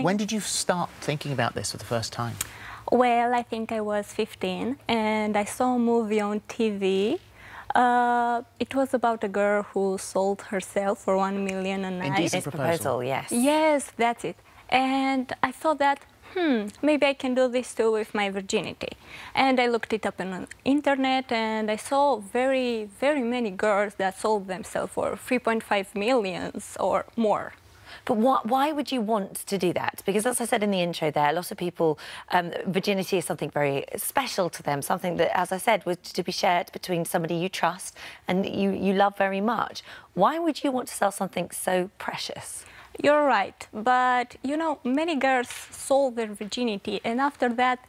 When did you start thinking about this for the first time? Well, I think I was 15 and I saw a movie on TV. Uh, it was about a girl who sold herself for one million a night. Indecent proposal. yes. Yes, that's it. And I thought that, hmm, maybe I can do this too with my virginity. And I looked it up on the internet and I saw very, very many girls that sold themselves for 3.5 millions or more. But why would you want to do that? Because as I said in the intro there, a lot of people, um, virginity is something very special to them, something that, as I said, was to be shared between somebody you trust and you, you love very much. Why would you want to sell something so precious? You're right, but you know, many girls sold their virginity, and after that,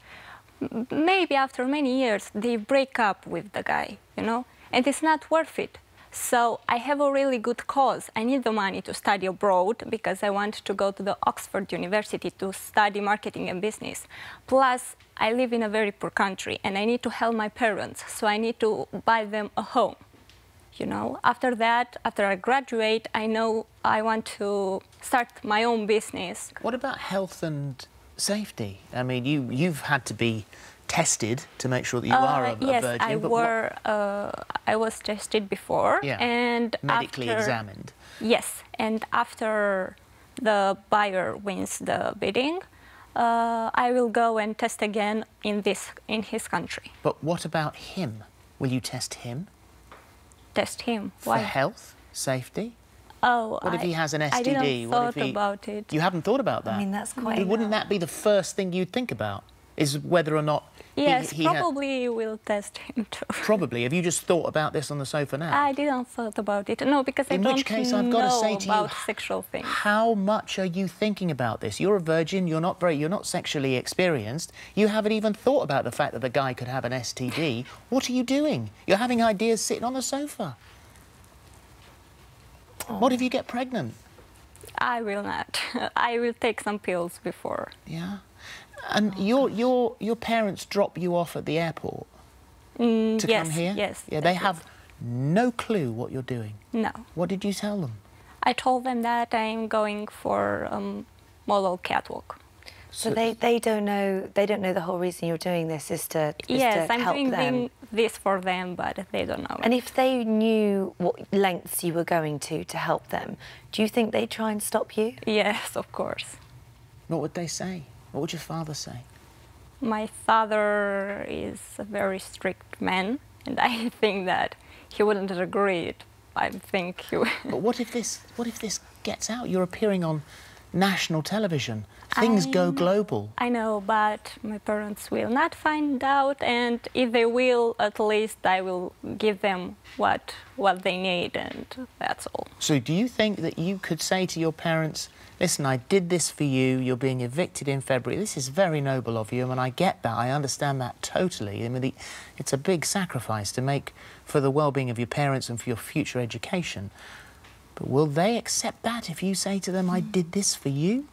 maybe after many years, they break up with the guy, you know, and it's not worth it. So I have a really good cause. I need the money to study abroad because I want to go to the Oxford University to study marketing and business. Plus, I live in a very poor country and I need to help my parents, so I need to buy them a home. You know, after that, after I graduate, I know I want to start my own business. What about health and safety? I mean, you you've had to be tested to make sure that you Uh, are a, a yes, virgin. I were. Uh, I was tested before, Yeah. and medically after, examined. Yes, and after the buyer wins the bidding, uh, I will go and test again in this in his country. But what about him? Will you test him Test him. for Why? health, safety? Oh, What if I- he has an I STD? didn't what thought if he... about it. You haven't thought about that. I mean, that's quite... Wouldn't that be the first thing you'd think about? Is whether or not yes, he, had- probably will test him too. Probably. Have you just thought about this on the sofa now? I didn't thought about it. No, because I In don't case, I've know got to say to you, about sexual things. How much are you thinking about this? You're a virgin. You're not very. You're not sexually experienced. You haven't even thought about the fact that the guy could have an STD. What are you doing? You're having ideas sitting on the sofa. What if you get pregnant? I will not. I will take some pills before. Yeah. And your your your parents drop you off at the airport Mm, to yes, come here. yes. Yeah. They that's it. have no clue what you're doing. No. What did you tell them? I told them that I'm going for um, model catwalk. So they, they don't know they don't know the whole reason you're doing this is to, is yes, to I'm help doing them. thing- this for them, but they don't know. And if they knew what lengths you were going to to help them, do you think they'd try and stop you? yes, of course. What would they say? What would your father say? My father is a very strict man, and I think that he wouldn't agree. It. I think he would. But what if this? What if this gets out? You're appearing on national television. Things go I know. global. I know, but my parents will not find out, and if they will, at least I will give them what what they need, and that's all. So, do you think that you could say to your parents, "Listen, I did this for you. You're being evicted in February. This is very noble of you, and I get that. I understand that totally. I mean, the, it's a big sacrifice to make for the well-being of your parents and for your future education. But will they accept that if you say to them, "I did this for you"?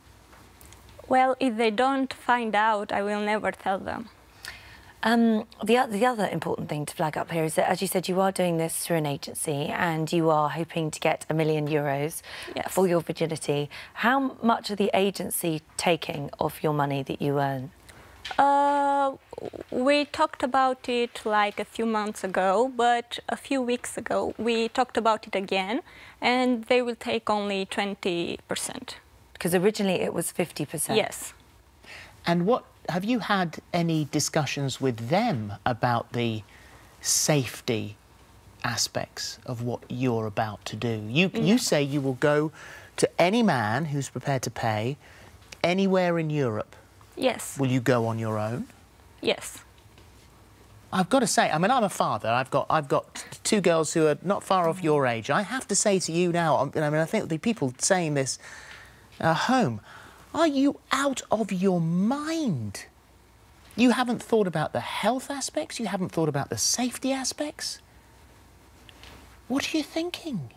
Well, if they don't find out, I will never tell them. Um, the, the other important thing to flag up here is that, as you said, you are doing this through an agency and you are hoping to get a million euros Yes. for your virginity. How much are the agency taking of your money that you earn? Uh, we talked about it like a few months ago, but a few weeks ago we talked about it again, and they will take only 20%. Because originally it was 50%. Yes. And what have you had any discussions with them about the safety aspects of what you're about to do? You you say you will go to any man who's prepared to pay anywhere in Europe. Yes. Will you go on your own? Yes. I've got to say, I mean, I'm a father. I've got, I've got two girls who are not far off your age. I have to say to you now, um, I mean, I think the people saying this at home, are you out of your mind? You haven't thought about the health aspects. You haven't thought about the safety aspects. What are you thinking?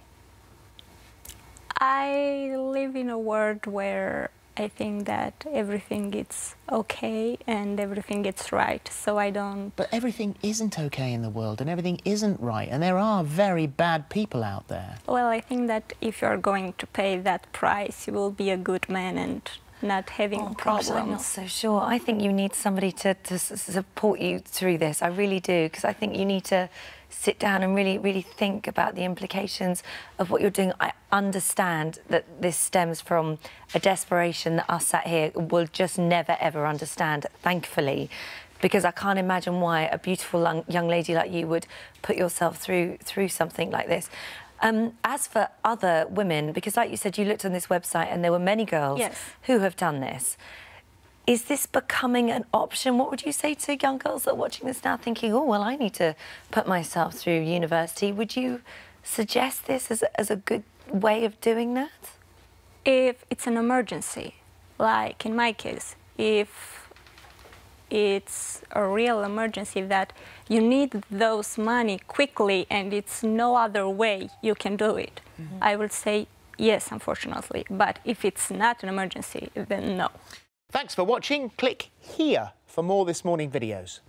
I live in a world where I think that everything is okay and everything is right, so I don't. But everything isn't okay in the world, and everything isn't right, and there are very bad people out there. Well, I think that if you're going to pay that price, you will be a good man and not having Oh, a gosh, problem. I'm not so sure. I think you need somebody to, to support you through this. I really do, because I think you need to sit down and really, really think about the implications of what you're doing. I understand that this stems from a desperation that us sat here will just never, ever understand, thankfully. Because I can't imagine why a beautiful young lady like you would put yourself through through something like this. Um, as for other women, because like you said, you looked on this website and there were many girls Yes. who have done this. Is this becoming an option? What would you say to young girls that are watching this now thinking, oh, well, I need to put myself through university? Would you suggest this as a, as a good way of doing that? if it's an emergency, like in my case, if it's a real emergency that you need those money quickly and it's no other way you can do it, mm-hmm. I would say yes, unfortunately. But if it's not an emergency, then no. Thanks for watching. Click here for more This Morning videos.